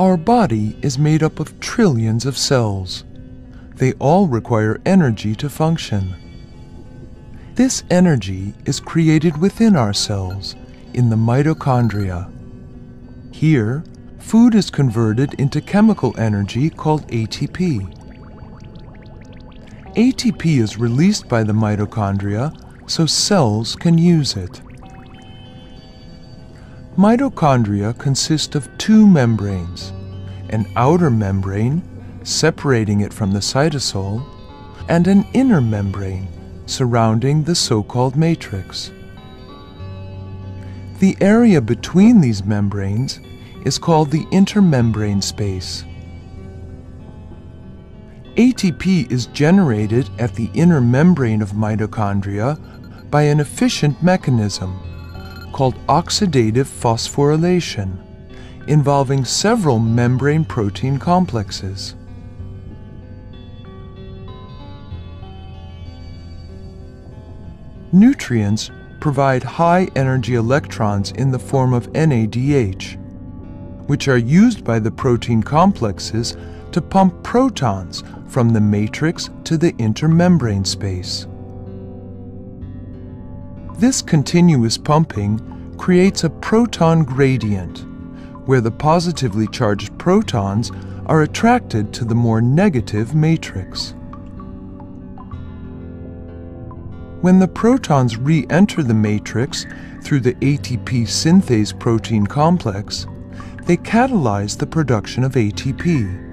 Our body is made up of trillions of cells. They all require energy to function. This energy is created within our cells, in the mitochondria. Here, food is converted into chemical energy called ATP. ATP is released by the mitochondria so cells can use it. Mitochondria consist of two membranes, an outer membrane, separating it from the cytosol, and an inner membrane, surrounding the so-called matrix. The area between these membranes is called the intermembrane space. ATP is generated at the inner membrane of mitochondria by an efficient mechanism called oxidative phosphorylation, involving several membrane protein complexes. Nutrients provide high energy electrons in the form of NADH, which are used by the protein complexes to pump protons from the matrix to the intermembrane space. This continuous pumping creates a proton gradient, where the positively charged protons are attracted to the more negative matrix. When the protons re-enter the matrix through the ATP synthase protein complex, they catalyze the production of ATP.